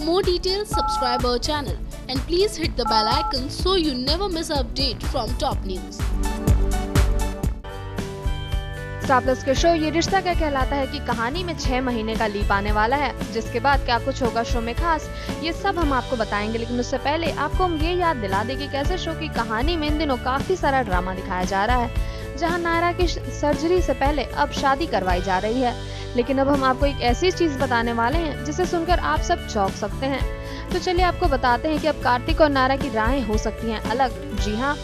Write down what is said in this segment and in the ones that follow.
more details, subscribe our channel and please hit the bell icon so you never miss an update from top news. Star Plus के show Yeh Rishta क्या कहलाता है कि कहानी में छह महीने का लीप आने वाला है जिसके बाद क्या कुछ होगा शो में खास ये सब हम आपको बताएँगे लेकिन उससे पहले आपको हम ये याद दिला दें कि कैसे शो की कहानी में इन दिनों काफ़ी सारा ड्रामा दिखाया जा रहा है जहाँ नायरा की सर्जरी से पहले अब शादी करवाई जा रही है लेकिन अब हम आपको एक ऐसी चीज़ बताने वाले हैं, जिसे सुनकर आप सब चौंक सकते हैं। तो चलिए आपको बताते हैं कि अब कार्तिक और नारा की राहें हो सकती हैं अलग। जी हाँ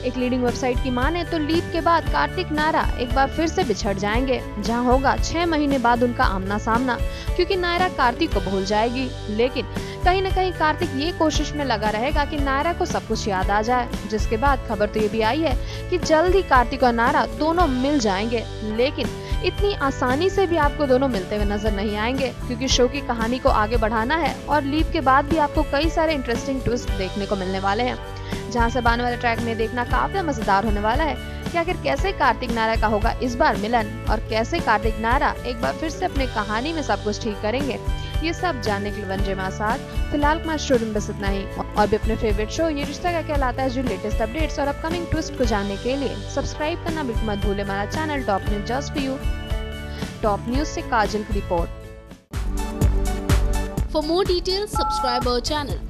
एक लीडिंग वेबसाइट की माने तो लीप के बाद कार्तिक नायरा एक बार फिर से बिछड़ जाएँगे। जहाँ होगा, छह महीने बाद उनका आमना सामना, क्योंकि नायरा कार्तिक को भूल जाएगी। लेकिन कहीं न कहीं कार्तिक ये कोशिश में लगा रहेगा कि नायरा को सब कुछ याद आ जाए, जिसके बाद खबर तो ये भी आई है कि जल्द ही कार्तिक और नायरा दोनों मिल जाएँगे। लेकिन इतनी आसानी से भी आपको दोनों मिलते हुए नज़र नहीं आएँगे, क्योंकि शो की कहानी को आगे बढ़ाना है और लीप के बाद भी आपको कई सारे इंटरेस्टिंग ट्विस्ट देखने को मिलने वाले हैं। जहाँ से आने वाले ट्रैक में देखना काफ़ी मज़ेदार होने वाला है कि आखिर कैसे कार्तिक नारा का होगा इस बार मिलन और कैसे कार्तिक नारा एक बार फिर से अपने कहानी में सब कुछ ठीक करेंगे। ये सब जानने के लिए बन जाए साथ फ़िलहाल कुमार स्टोरी में बस इतना ही। और भी अपने फेवरेट शो ये रिश्ता का कहलाता है जो लेटेस्ट अपडेट्स और अपकमिंग ट्विस्ट को जानने के लिए सब्सक्राइब करना बिल्कुल मत भूले हमारा channel Top News just for you Top News से काजल की report for more details, subscribe our channel